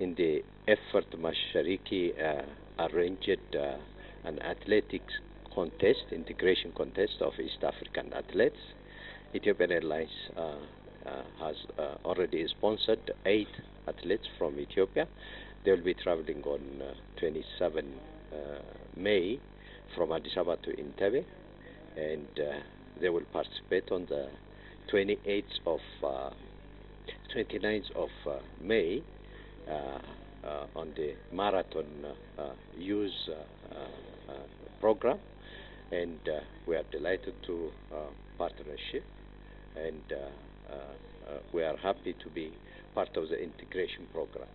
in the Afrika Mashariki uh, arranged uh, an athletics contest, integration contest of East African athletes. Ethiopian Airlines uh, uh, has uh, already sponsored eight athletes from Ethiopia. They will be traveling on 27 May from Addis Ababa to Entebbe, and they will participate on the 28th of 29th of May uh, Uh, uh, on the marathon uh, uh use uh, program and we are delighted to partnership and we are happy to be part of the integration program.